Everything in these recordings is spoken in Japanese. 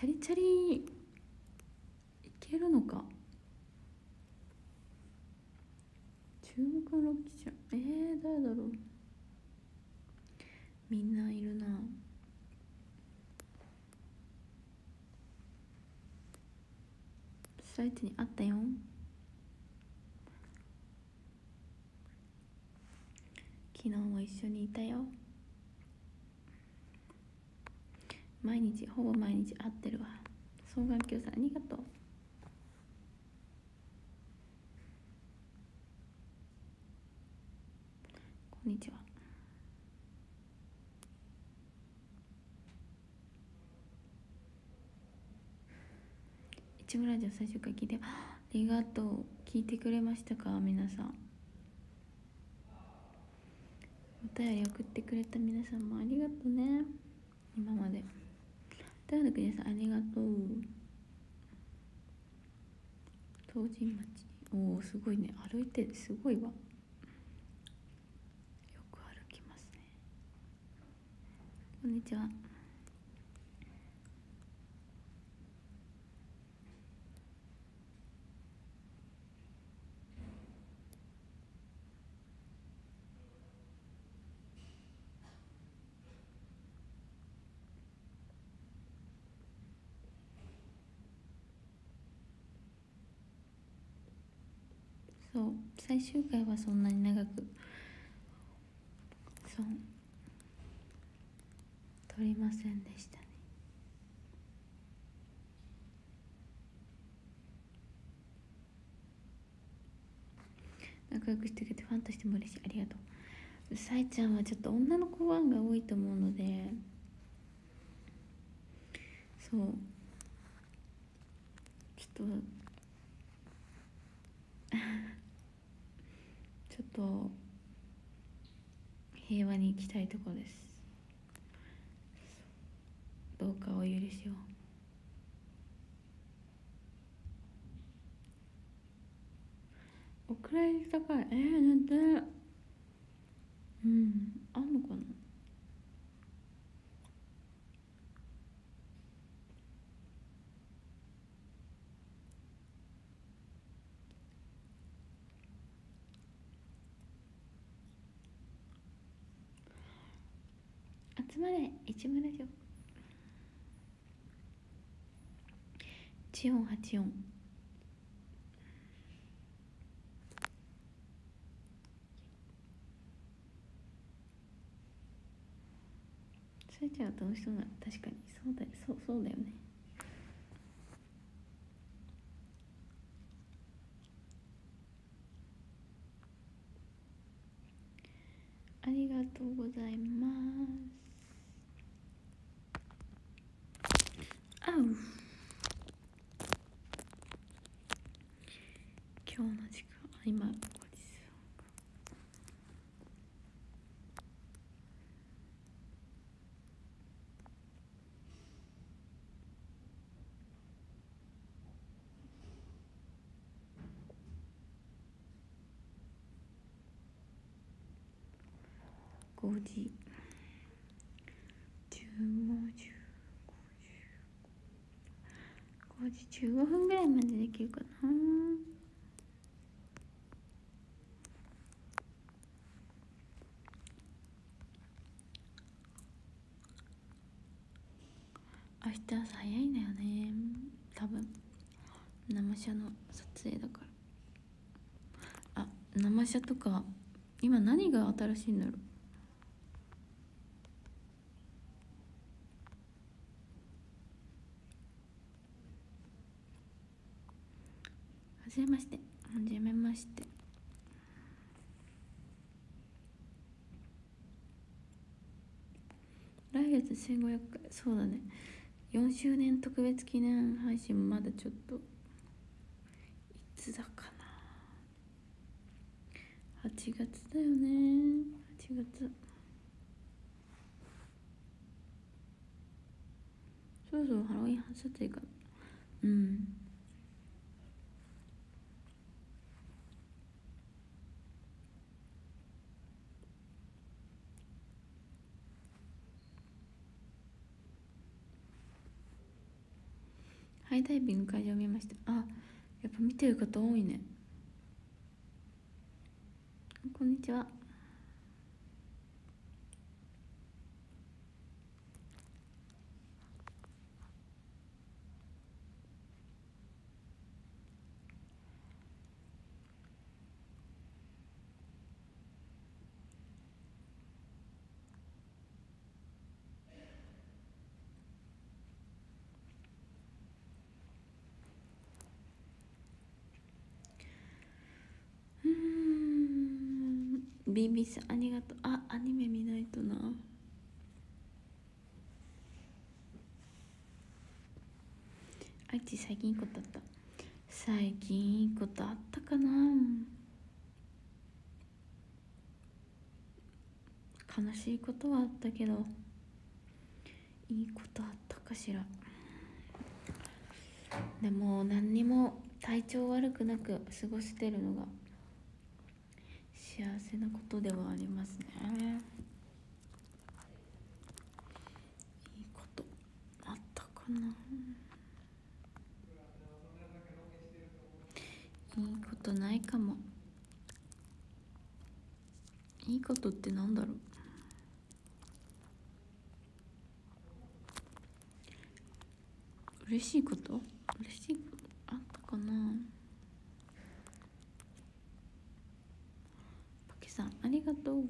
チャリチャリいけるのか？注目の記者えー、誰だろう？みんないるな。サイトにあったよ。昨日も一緒にいたよ。毎日ほぼ毎日会ってるわ。双眼鏡さんありがとう。こんにちは。一村ラジオ最終回聞いてありがとう。聞いてくれましたか？皆さん。お便り送ってくれた皆さんもありがとうね。今まで。豊田国さんありがとう。東神町。おおすごいね。歩いてすごいわ。よく歩きますね。こんにちは。そう。最終回はそんなに長くそう。撮りませんでしたね。仲良くしてくれてファンとしても嬉しい。ありがとう。さえちゃんはちょっと女の子ファンが多いと思うのでそう。ちょっとちょっと平和に行きたいとこです。どうかお許しを。お蔵入り高い。えー、なんて。うんあんのかな。まれ市村城。一音八音。さえちゃんはどうしても確かにそうだよ。そうそうだよね。ありがとうございますあう今日の時間今5時5時1515 5時15分ぐらいまでできるかな。明日朝早いんだよね。多分。生車の撮影だから。あ生車とか今何が新しいんだろう？じめまして。はじめまして。来月1500回そうだね。4周年特別記念配信まだちょっといつだかな。8月だよね。8月。そろそろハロウィン撮影かうん。イダイビング会場見ました。あやっぱ見てる方多いね。こんにちはうービビさんありがとう。あアニメ見ないとな。あいち最近いいことあった？最近いいことあったかな。悲しいことはあったけどいいことあったかしら。でも何にも体調悪くなく過ごしてるのが幸せなことではありますね。いいことあったかな。いいことないかも。いいことってなんだろう。嬉しいこと？嬉しいことあったかなパケさんありがとう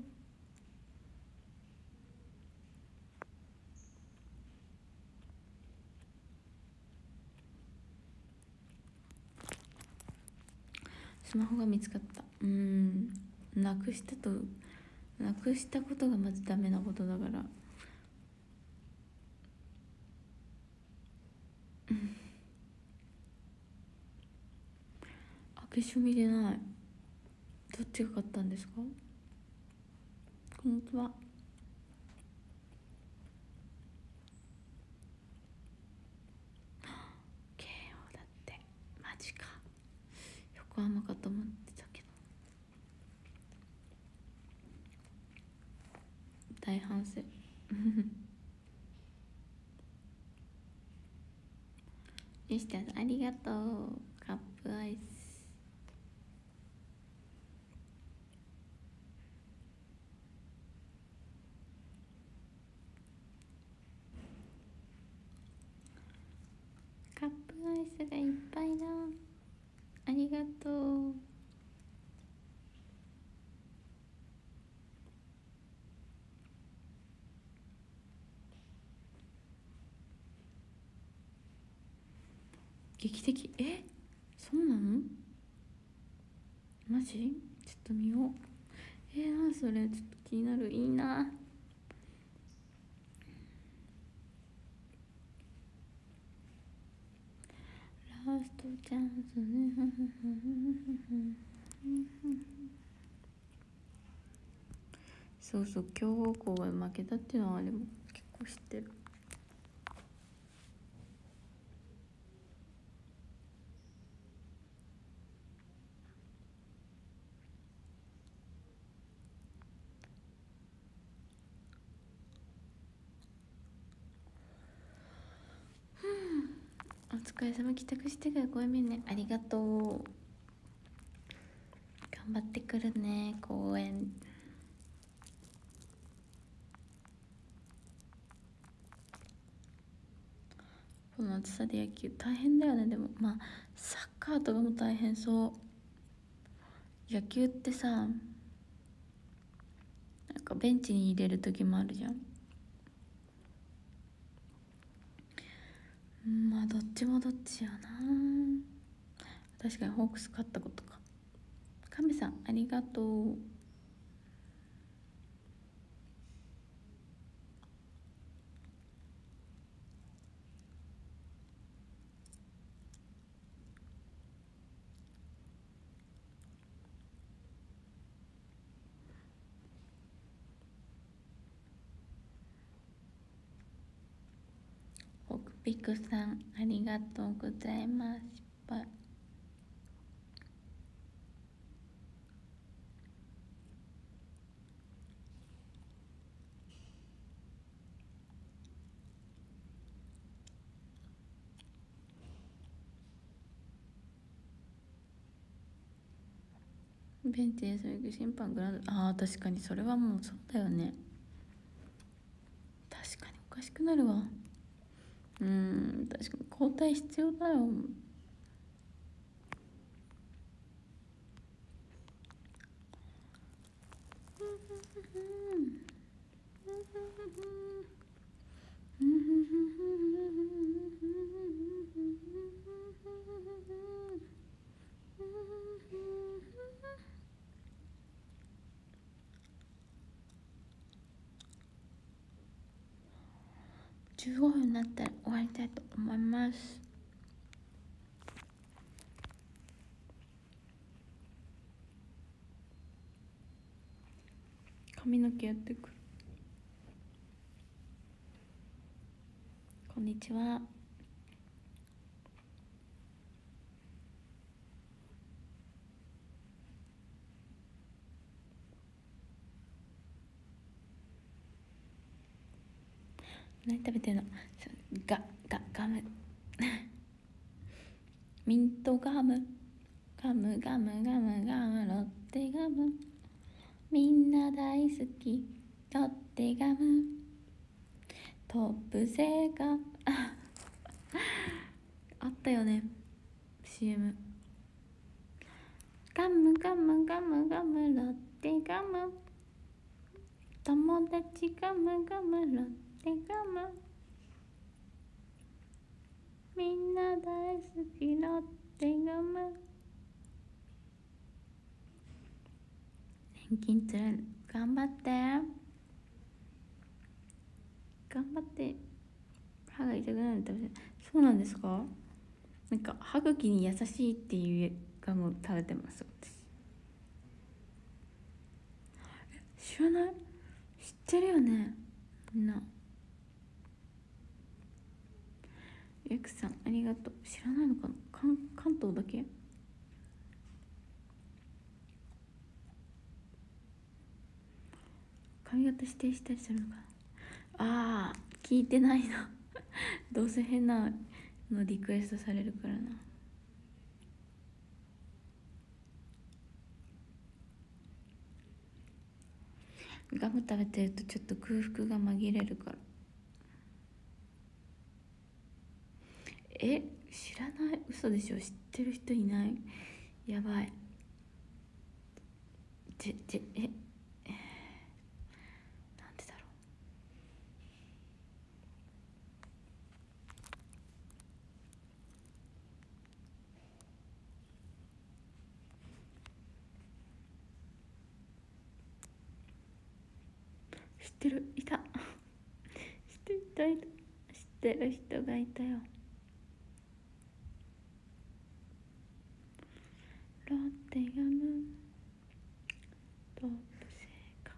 スマホが見つかった。うん。なくしたとなくしたことがまずダメなことだから。うん。あ化粧見れない。どっちが買ったんですか？こんにちは慶応だってマジか横浜かと思ってたけど。大反省。吉田さんありがとう。カップアイスカップアイスがいっぱいだありがとう劇的？え？そうなの？マジ？ちょっと見よう。えー、なそれ？ちょっと気になる。いいな。ラストチャンスね。そうそう強豪校が負けたっていうのはあれも結構知ってるお疲れ様帰宅してから公園見るね。ありがとう。頑張ってくるね公園。この暑さで野球大変だよね。でもまあサッカーとかも大変そう。野球ってさなんかベンチに入れる時もあるじゃんうんまあどっちもどっちやな。確かにホークス勝ったことか。亀さんありがとう。くさんありがとうございます。失敗。ベンチでそういう審判グランドああ確かにそれはもうそうだよね確かにおかしくなるわ。うん確かに交代必要だよ。15分になったら終わりたいと思います。髪の毛やってく。るこんにちは。何食べてんの？ガガガム。ミント。ガム。ガムガムガムガム。ロッテ。ガム。みんな大好き。ロッテ。ガム。トップセガ あったよね。CM ガムガムガムガム。ロッテ。ガム。友達。ガムガム。ロッテ。手紙みんな大好きな手紙年金つらい頑張って。頑張って。歯が痛くなる食べそうなんですか？なんか歯茎に優しいっていうガム食べてます私。知らない？知ってるよね。みんなエクさんありがとう。知らないのかな？関関東だけ？髪型指定したりするのかな？あー聞いてないな。どうせ変なのリクエストされるからな。ガム食べてるとちょっと空腹が紛れるから。え知らない。嘘でしょ。知ってる人いない。やばい。じじえなんでだろう。知ってる。いた。知ってる。人いた。知ってる人がいたよ。ロッテガムトップセーカ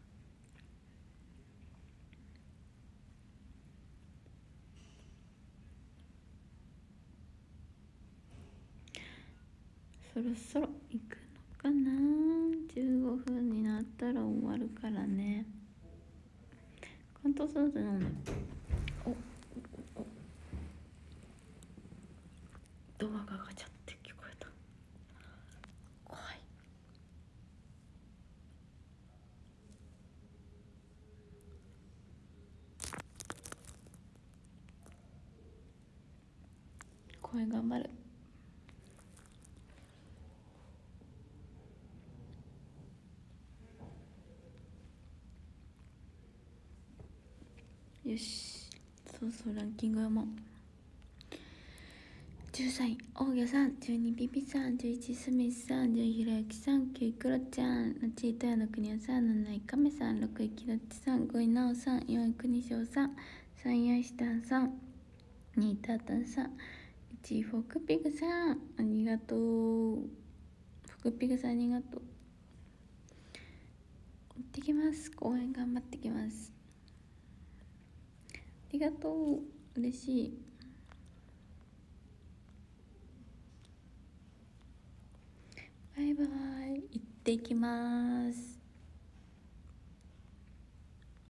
そろそろ行くのかな。15分になったら終わるからね。関東ソース飲んでおおおドアがガチャって聞こえた怖い声頑張る。よしそうそうランキングはもう。13位大魚さん12ピピさん11スミスさん10ひろゆきさん9位クロちゃん8位豊野国夫さん7位亀さん6位きどっちさん5位なおさん4位国翔さん3位アイシタンさん2位タータンさん1位フォークピグさんありがとう。フォークピグさんありがとう。行ってきます。公演頑張ってきます。ありがとう。嬉しい。バイバイ。行ってきます。